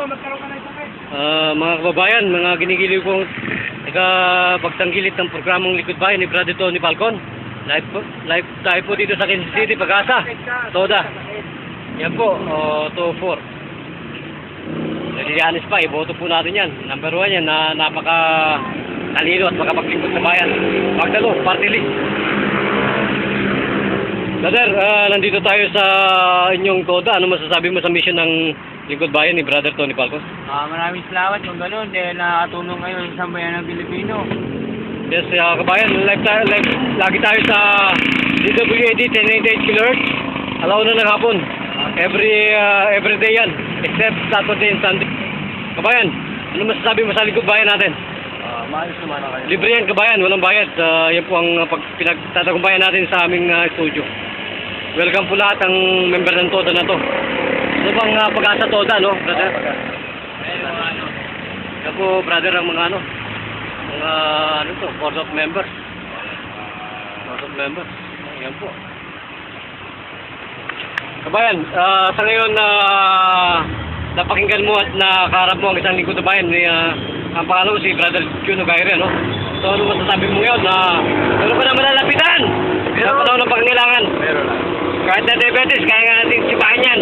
Ah, mga kababayan, mga ginigiliw kong pagtanggilit ng programang Likod Bayan ni Brother Tony Falcon. Live po, live tayo po dito sa Kansas City, Pag-asa, Toda. Yan po, oh, 2-4. Nalilianis pa, iboto po natin yan. Number one yan, na napaka talino at makapaglingkod sa bayan. Magdalo, party list. Brother, ah, nandito tayo sa inyong Toda. Ano masasabi mo sa mission ng Lingkod Bayan ni Brother Tony Falcon? Ah, maraming salamat yung ganun dahil nakatulong kayo sa sambayan ng Pilipino. Yes, uh, kabayan, live tayo, live, lagi tayo sa DWAD 1088 kHz. Alaw na ng hapon. Every, uh, every day yan, except Saturday and Sunday. Kabayan, ano masasabi mo sa Lingkod Bayan natin? Ah, maayos naman kayo. Libre yan, kabayan, walang bayad. Uh, yan po ang uh, pag, pinagtatagumpayan natin sa aming uh, studio. Welcome po lahat ang member ng Toda na to. Ano bang uh, pag-asa Toda, no, brother? Yan po, brother, ang mga ano, mga ano to, board of members. Board of members. Yan po. Kabayan, ah, sa ngayon na napakinggan mo at nakaharap mo ang isang lingkod na bayan ni ah, ang pangalan si Brother Juno Gaire, no? So ano masasabi mo ngayon na meron ka na malalapitan sa panahon ng pangangailangan? Meron na. Kahit na diabetes, kaya nga natin sipahan yan.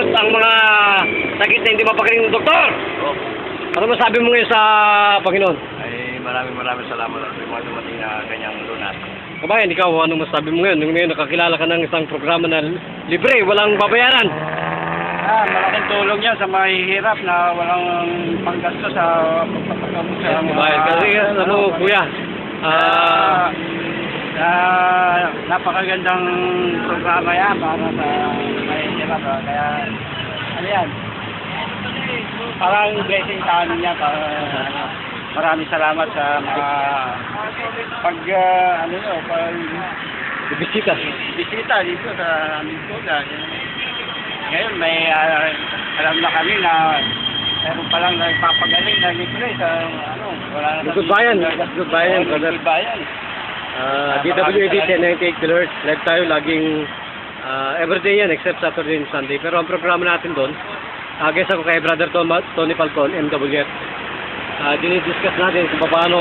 Knock-out ang mga sakit na hindi mapagaling ng doktor. Oh. Ano masabi mo ngayon sa Panginoon? Ay, maraming maraming salamat sa mga dumating na ganyang donat. Kabayan, ikaw, ano masabi mo ngayon? Nung ngayon nakakilala ka ng isang programa na libre, walang babayaran. Ah, malaking tulong yan sa mga hihirap na walang panggasto sa pagpapagamot sa mga... Kabayan, kasi alam mo, kuya, ah, Ah, ah, napakagandang programa yan para sa ah. Kaya, ano yan? Parang blessing sa amin yan. Para, ano, maraming salamat sa mga pag, ah, ano yun, pag bisita. bisita dito sa aming tuga. Ngayon may ah, alam na kami na meron pa lang nagpapagaling na libre sa ano, wala na Lingkod Bayan, Lingkod Bayan, brother. Lingkod Bayan. Ah, DWAD 1098 kHz, live tayo laging ah, everyday yan except Saturday and Sunday. Pero ang programa natin doon, uh, guest ako kay Brother Tom, Tony Falcon, MWF. Uh, dinidiscuss natin kung paano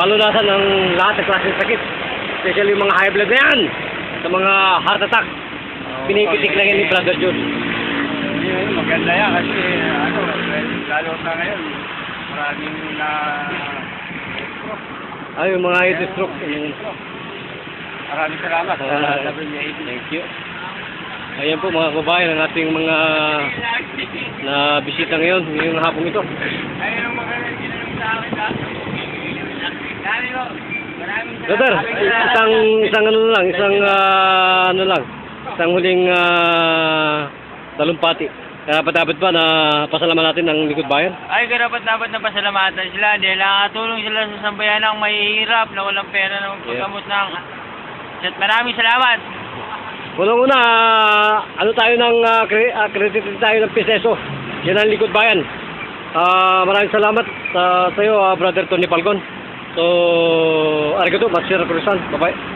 malunasan ang lahat ng klaseng sakit. Especially yung mga high blood na yan, sa mga heart attack. Pinipitik lang yan ni Brother Jude. Maganda yan kasi ano, lalo na ngayon, maraming na Ay, yung mga head stroke. Yung, maraming salamat sa WAD. Thank you. Ayan po mga kababayan ang ating mga na bisita ngayon, ngayong hapong ito. Ayun ang maganda ginanong sa akin ha. Dami. Maraming Brother, isang isang ano lang, isang ah, ano lang, isang huling uh, talumpati. Dapat dapat ba na pasalamat natin ang likod bayan? Ay, karapat dapat na pasalamatan sila dahil nakatulong sila sa sambayan ng mahihirap na walang pera na magpagamot ng... At maraming salamat. Unang-una, ah, ano tayo ng uh, credit tayo ng piseso. Yan ang likod bayan. Ah, maraming salamat sa sa'yo, ah, Brother Tony Palgon. So, arigato, Master Cruzan. Bye-bye.